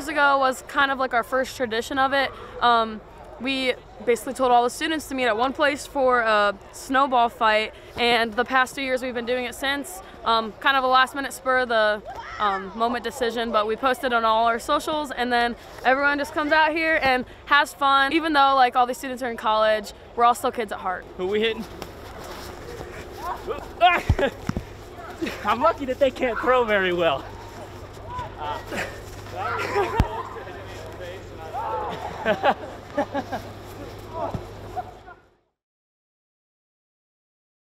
years ago was kind of like our first tradition of it. Um, we basically told all the students to meet at one place for a snowball fight, and the past two years we've been doing it since. Um, kind of a last minute spur the um, moment decision, but we posted on all our socials, and then everyone just comes out here and has fun. Even though like all these students are in college, we're all still kids at heart. Who we hitting? I'm lucky that they can't throw very well. Ha ha ha.